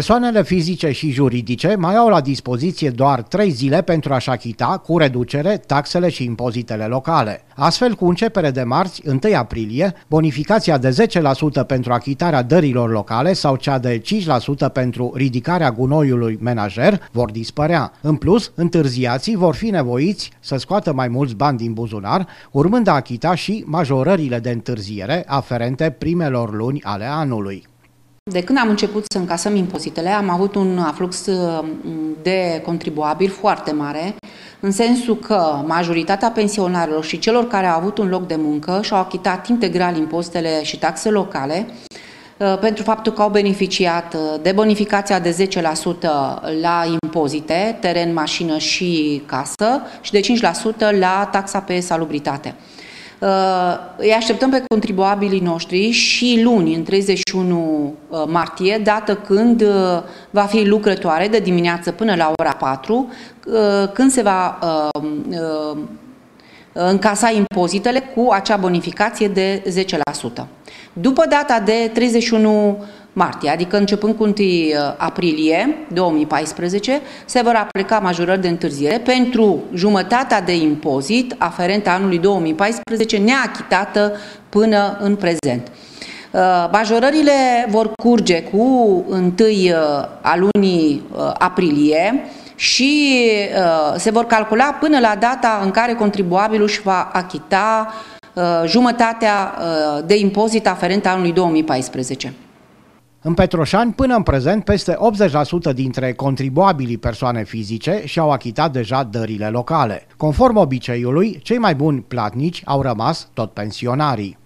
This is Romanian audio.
Persoanele fizice și juridice mai au la dispoziție doar 3 zile pentru a-și achita cu reducere taxele și impozitele locale. Astfel, cu începere de marți, 1 aprilie, bonificația de 10% pentru achitarea dărilor locale sau cea de 5% pentru ridicarea gunoiului menajer vor dispărea. În plus, întârziații vor fi nevoiți să scoată mai mulți bani din buzunar, urmând a achita și majorările de întârziere aferente primelor luni ale anului. De când am început să încasăm impozitele, am avut un aflux uh, de contribuabil foarte mare, în sensul că majoritatea pensionarilor și celor care au avut un loc de muncă și-au achitat integral impozitele și taxe locale, uh, pentru faptul că au beneficiat uh, de bonificația de 10% la impozite, teren, mașină și casă și de 5% la taxa pe salubritate. Uh, îi așteptăm pe contribuabilii noștri și luni, în 31 uh, martie, dată când uh, va fi lucrătoare de dimineață până la ora 4, când se va încasa impozitele cu acea bonificație de 10%. După data de 31 martie, adică începând cu 1 uh, aprilie 2014, se vor aplica majorări de întârziere pentru jumătatea de impozit aferentă anului 2014 neachitată până în prezent. Uh, majorările vor curge cu 1 uh, a lunii aprilie și se vor calcula până la data în care contribuabilul își va achita jumătatea de impozit aferent anului 2014. În Petroșani, până în prezent, peste 80% dintre contribuabilii persoane fizice și-au achitat deja dările locale. Conform obiceiului, cei mai buni platnici au rămas tot pensionarii.